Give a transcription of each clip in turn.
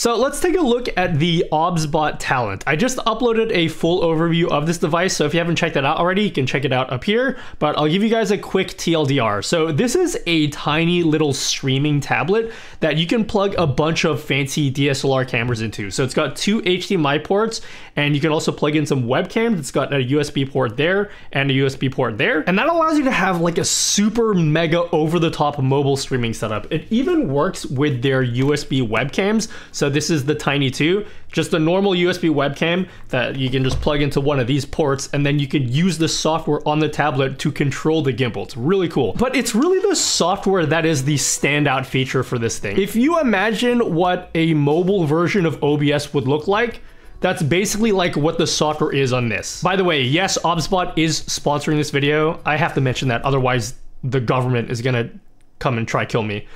So let's take a look at the OBSBot Talent. I just uploaded a full overview of this device, so if you haven't checked that out already, you can check it out up here, but I'll give you guys a quick TLDR. So this is a tiny little streaming tablet that you can plug a bunch of fancy DSLR cameras into. So it's got two HDMI ports, and you can also plug in some webcams. It's got a USB port there and a USB port there, and that allows you to have like a super mega over-the-top mobile streaming setup. It even works with their USB webcams, so this is the Tiny 2, just a normal USB webcam that you can just plug into one of these ports and then you can use the software on the tablet to control the gimbal. It's really cool. But it's really the software that is the standout feature for this thing. If you imagine what a mobile version of OBS would look like, that's basically like what the software is on this. By the way, yes, OBSBot is sponsoring this video. I have to mention that, otherwise the government is gonna come and try kill me.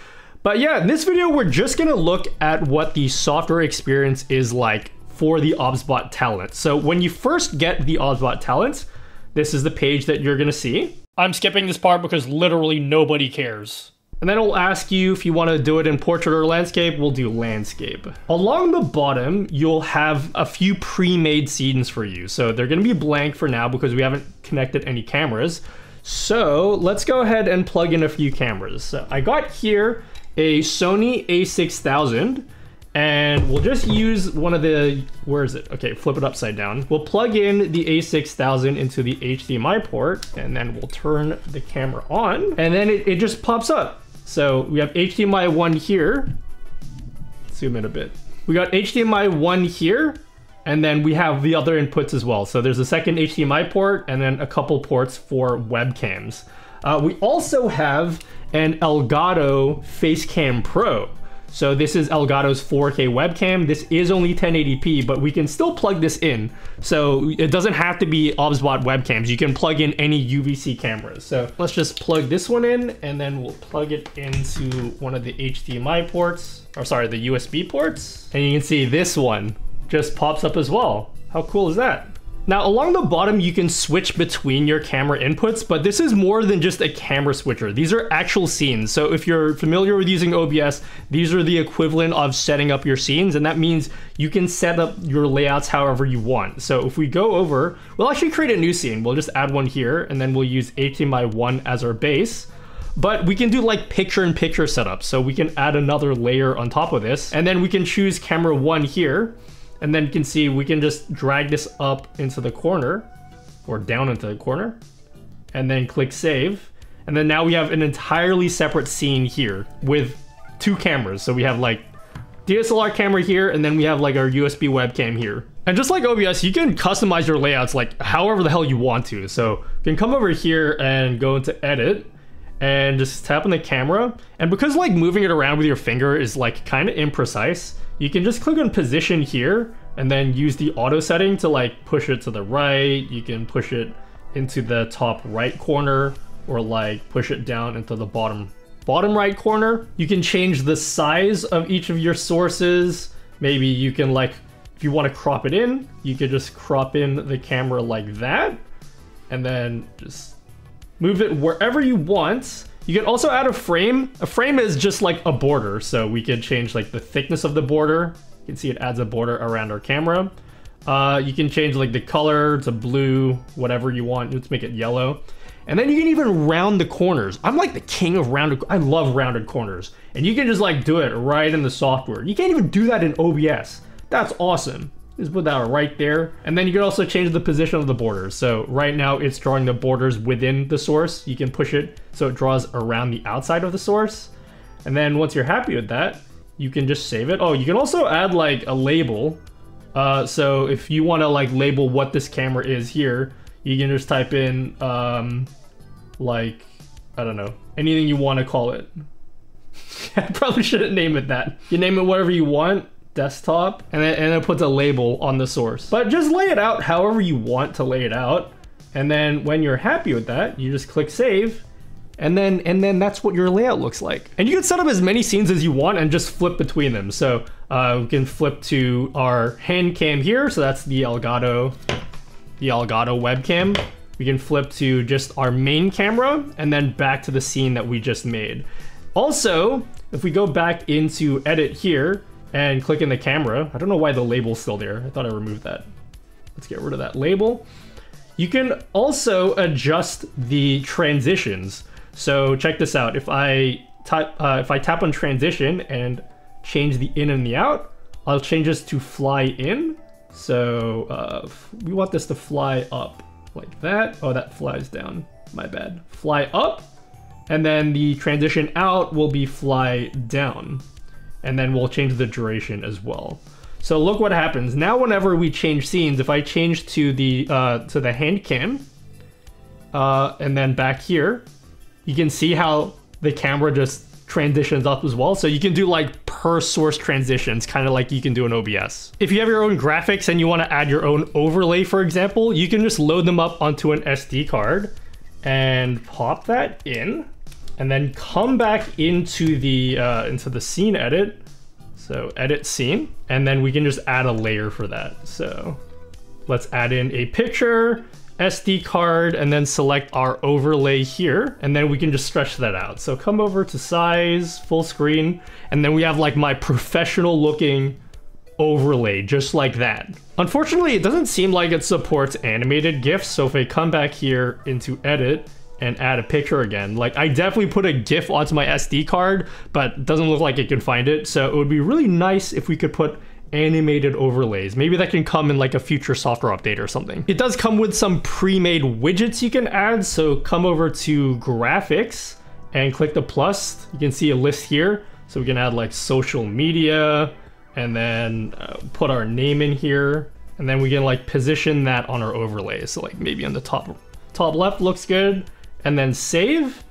But yeah, in this video, we're just gonna look at what the software experience is like for the OBSBot talent. So when you first get the OBSBot talent, this is the page that you're gonna see. I'm skipping this part because literally nobody cares. And then it'll ask you if you want to do it in portrait or landscape, we'll do landscape. Along the bottom, you'll have a few pre-made scenes for you. So they're going to be blank for now because we haven't connected any cameras. So let's go ahead and plug in a few cameras. So I got here a Sony a6000 and we'll just use one of the, where is it? Okay, flip it upside down. We'll plug in the a6000 into the HDMI port and then we'll turn the camera on and then it, it just pops up. So we have HDMI 1 here. Zoom in a bit. We got HDMI 1 here and then we have the other inputs as well. So there's a second HDMI port and then a couple ports for webcams. Uh, we also have an Elgato Facecam Pro. So this is Elgato's 4K webcam. This is only 1080p, but we can still plug this in. So it doesn't have to be OBSBot webcams. You can plug in any UVC cameras. So let's just plug this one in and then we'll plug it into one of the HDMI ports, or sorry, the USB ports. And you can see this one just pops up as well. How cool is that? Now along the bottom, you can switch between your camera inputs, but this is more than just a camera switcher. These are actual scenes. So if you're familiar with using OBS, these are the equivalent of setting up your scenes. And that means you can set up your layouts however you want. So if we go over, we'll actually create a new scene. We'll just add one here and then we'll use HDMI 1 as our base but we can do like picture in picture setup. So we can add another layer on top of this and then we can choose camera one here and then you can see we can just drag this up into the corner or down into the corner and then click save. And then now we have an entirely separate scene here with two cameras. So we have like DSLR camera here and then we have like our USB webcam here. And just like OBS, you can customize your layouts like however the hell you want to. So you can come over here and go into edit and just tap on the camera. And because like moving it around with your finger is like kind of imprecise, you can just click on position here and then use the auto setting to like push it to the right. You can push it into the top right corner or like push it down into the bottom bottom right corner. You can change the size of each of your sources. Maybe you can like, if you want to crop it in, you could just crop in the camera like that and then just move it wherever you want. You can also add a frame. A frame is just like a border, so we could change like the thickness of the border. You can see it adds a border around our camera. Uh, you can change like the color to blue, whatever you want. Let's make it yellow. And then you can even round the corners. I'm like the king of rounded, I love rounded corners. And you can just like do it right in the software. You can't even do that in OBS. That's awesome. Just put that right there. And then you can also change the position of the borders. So right now it's drawing the borders within the source. You can push it so it draws around the outside of the source. And then once you're happy with that, you can just save it. Oh, you can also add like a label. Uh, so if you want to like label what this camera is here, you can just type in um, like, I don't know, anything you want to call it. I probably shouldn't name it that. You name it whatever you want desktop and then, and it puts a label on the source. But just lay it out however you want to lay it out. And then when you're happy with that, you just click save and then and then that's what your layout looks like. And you can set up as many scenes as you want and just flip between them. So uh, we can flip to our hand cam here. So that's the Elgato, the Elgato webcam. We can flip to just our main camera and then back to the scene that we just made. Also, if we go back into edit here, and click in the camera. I don't know why the label's still there. I thought I removed that. Let's get rid of that label. You can also adjust the transitions. So check this out. If I type, uh, if I tap on transition and change the in and the out, I'll change this to fly in. So uh, we want this to fly up like that. Oh, that flies down. My bad. Fly up, and then the transition out will be fly down. And then we'll change the duration as well. So look what happens. Now whenever we change scenes, if I change to the uh, to the hand cam, uh, and then back here, you can see how the camera just transitions up as well. So you can do like per source transitions, kind of like you can do in OBS. If you have your own graphics and you want to add your own overlay, for example, you can just load them up onto an SD card and pop that in and then come back into the uh, into the scene edit so edit scene, and then we can just add a layer for that. So let's add in a picture, SD card, and then select our overlay here, and then we can just stretch that out. So come over to size, full screen, and then we have like my professional looking overlay, just like that. Unfortunately, it doesn't seem like it supports animated GIFs, so if I come back here into edit, and add a picture again. Like I definitely put a GIF onto my SD card, but doesn't look like it can find it. So it would be really nice if we could put animated overlays. Maybe that can come in like a future software update or something. It does come with some pre-made widgets you can add. So come over to graphics and click the plus. You can see a list here. So we can add like social media and then uh, put our name in here. And then we can like position that on our overlay. So like maybe on the top top left looks good and then save.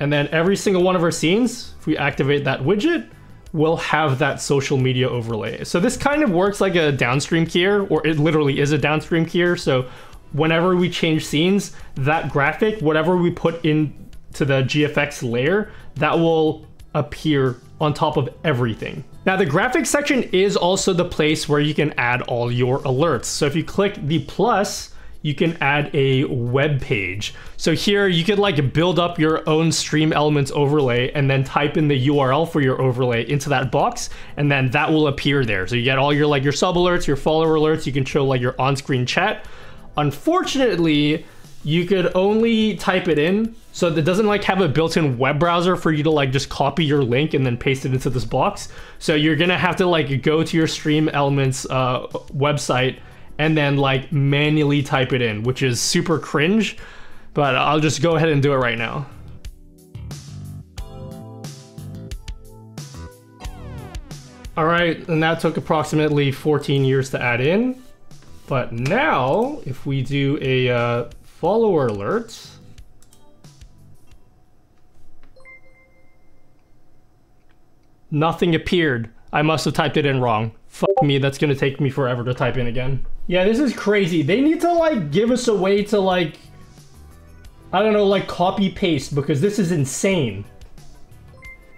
And then every single one of our scenes, if we activate that widget, will have that social media overlay. So this kind of works like a downstream keyer, or it literally is a downstream keyer. So whenever we change scenes, that graphic, whatever we put into the GFX layer, that will appear on top of everything. Now the graphics section is also the place where you can add all your alerts. So if you click the plus, you can add a web page. So here you could like build up your own stream elements overlay and then type in the URL for your overlay into that box and then that will appear there. So you get all your like your sub alerts, your follower alerts, you can show like your on-screen chat. Unfortunately, you could only type it in so it doesn't like have a built-in web browser for you to like just copy your link and then paste it into this box. So you're gonna have to like go to your stream elements uh, website and then like manually type it in, which is super cringe, but I'll just go ahead and do it right now. All right, and that took approximately 14 years to add in. But now, if we do a uh, follower alert, nothing appeared. I must have typed it in wrong. Fuck me, that's gonna take me forever to type in again. Yeah, this is crazy. They need to like give us a way to like, I don't know, like copy paste because this is insane.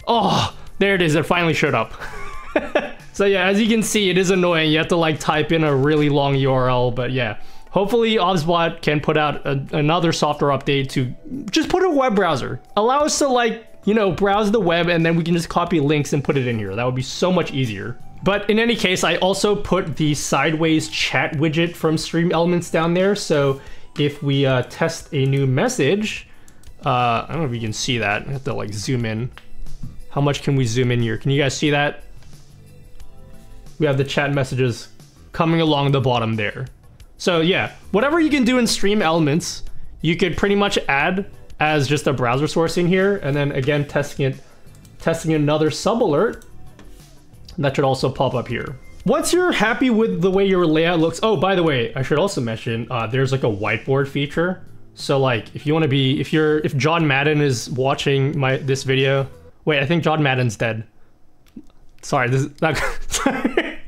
Oh, there it is. It finally showed up. so yeah, as you can see, it is annoying. You have to like type in a really long URL, but yeah. Hopefully OBSBot can put out a, another software update to just put a web browser. Allow us to like, you know, browse the web and then we can just copy links and put it in here. That would be so much easier. But in any case, I also put the sideways chat widget from Stream Elements down there. So if we uh, test a new message, uh, I don't know if you can see that. I have to like zoom in. How much can we zoom in here? Can you guys see that? We have the chat messages coming along the bottom there. So yeah, whatever you can do in Stream Elements, you could pretty much add as just a browser source in here. And then again, testing it, testing another sub alert that should also pop up here. Once you're happy with the way your layout looks, oh, by the way, I should also mention, uh, there's like a whiteboard feature. So like, if you want to be, if you're, if John Madden is watching my this video, wait, I think John Madden's dead. Sorry, this that,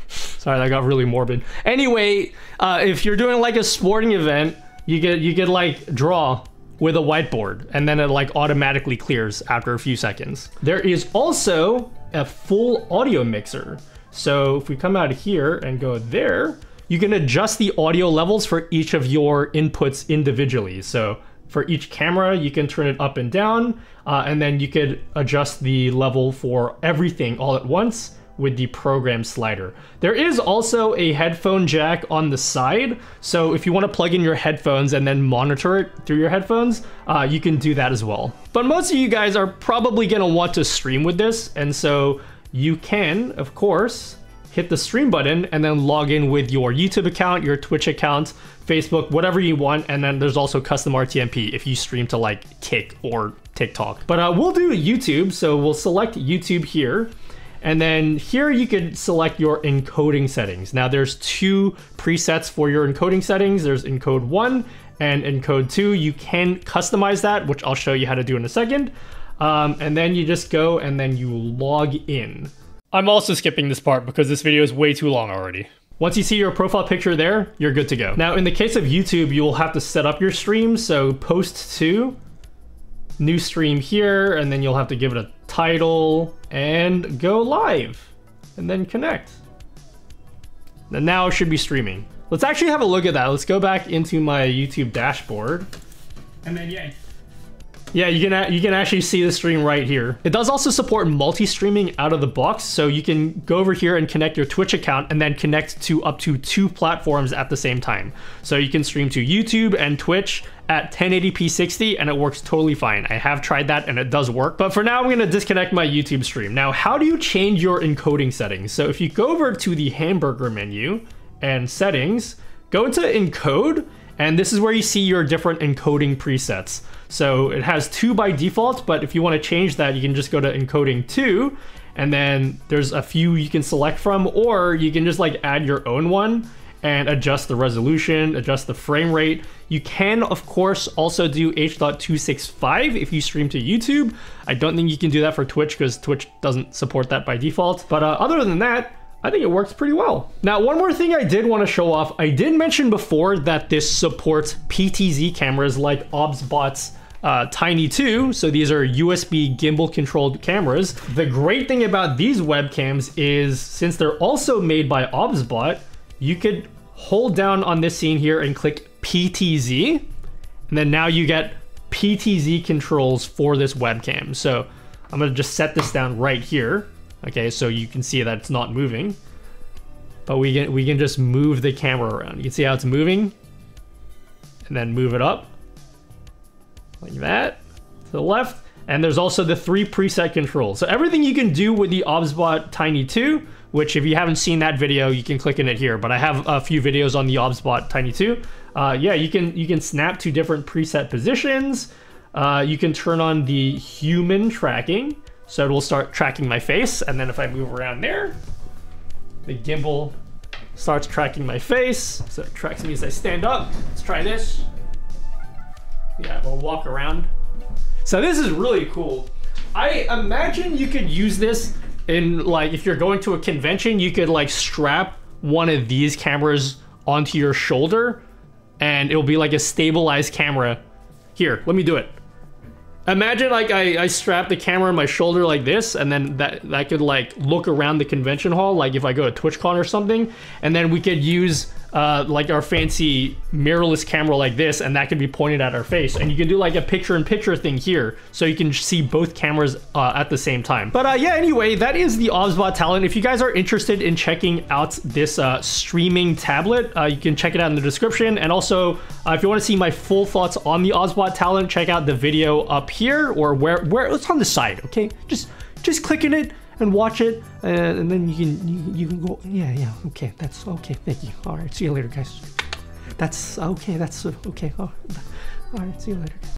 sorry, that got really morbid. Anyway, uh, if you're doing like a sporting event, you get you get like draw with a whiteboard, and then it like automatically clears after a few seconds. There is also a full audio mixer. So if we come out here and go there, you can adjust the audio levels for each of your inputs individually. So for each camera, you can turn it up and down, uh, and then you could adjust the level for everything all at once with the program slider. There is also a headphone jack on the side, so if you want to plug in your headphones and then monitor it through your headphones, uh, you can do that as well. But most of you guys are probably going to want to stream with this, and so you can, of course, hit the stream button and then log in with your YouTube account, your Twitch account, Facebook, whatever you want. And then there's also custom RTMP if you stream to like Kick or TikTok. But uh, we'll do YouTube. So we'll select YouTube here. And then here you can select your encoding settings. Now there's two presets for your encoding settings. There's encode one and encode two. You can customize that, which I'll show you how to do in a second. Um, and then you just go and then you log in. I'm also skipping this part because this video is way too long already. Once you see your profile picture there, you're good to go. Now, in the case of YouTube, you'll have to set up your stream. So post to, new stream here, and then you'll have to give it a title and go live and then connect. And now it should be streaming. Let's actually have a look at that. Let's go back into my YouTube dashboard. And then, yeah, yeah, you can you can actually see the stream right here. It does also support multi-streaming out of the box, so you can go over here and connect your Twitch account and then connect to up to two platforms at the same time. So you can stream to YouTube and Twitch at 1080p 60 and it works totally fine. I have tried that and it does work. But for now, I'm gonna disconnect my YouTube stream. Now, how do you change your encoding settings? So if you go over to the hamburger menu and settings, go into encode, and this is where you see your different encoding presets. So it has two by default, but if you want to change that, you can just go to encoding two, and then there's a few you can select from, or you can just like add your own one and adjust the resolution, adjust the frame rate. You can, of course, also do H.265 if you stream to YouTube. I don't think you can do that for Twitch because Twitch doesn't support that by default. But uh, other than that, I think it works pretty well. Now, one more thing I did want to show off. I did mention before that this supports PTZ cameras like OBSBot's uh, Tiny 2, so these are USB gimbal controlled cameras. The great thing about these webcams is since they're also made by OBSBot, you could hold down on this scene here and click PTZ, and then now you get PTZ controls for this webcam. So I'm gonna just set this down right here. Okay, so you can see that it's not moving. But we can, we can just move the camera around. You can see how it's moving. And then move it up like that to the left. And there's also the three preset controls. So everything you can do with the OBSBot Tiny 2, which if you haven't seen that video, you can click in it here. But I have a few videos on the OBSBot Tiny 2. Uh, yeah, you can you can snap to different preset positions. Uh, you can turn on the human tracking. So it will start tracking my face. And then if I move around there, the gimbal starts tracking my face. So it tracks me as I stand up. Let's try this. Yeah, we'll walk around. So this is really cool. I imagine you could use this in like if you're going to a convention, you could like strap one of these cameras onto your shoulder and it'll be like a stabilized camera. Here, let me do it. Imagine like I, I strap the camera on my shoulder like this, and then that, that could like look around the convention hall, like if I go to TwitchCon or something, and then we could use uh, like our fancy mirrorless camera like this, and that can be pointed at our face. And you can do like a picture-in-picture thing here, so you can see both cameras uh, at the same time. But uh, yeah, anyway, that is the OBSBot Talent. If you guys are interested in checking out this uh, streaming tablet, uh, you can check it out in the description. And also, if you want to see my full thoughts on the OBSBot Talent, check out the video up here or where where it's on the side. Okay, just just click in it and watch it, uh, and then you can you, you can go. Yeah, yeah. Okay, that's okay. Thank you. All right, see you later, guys. That's okay. That's okay. All right, see you later.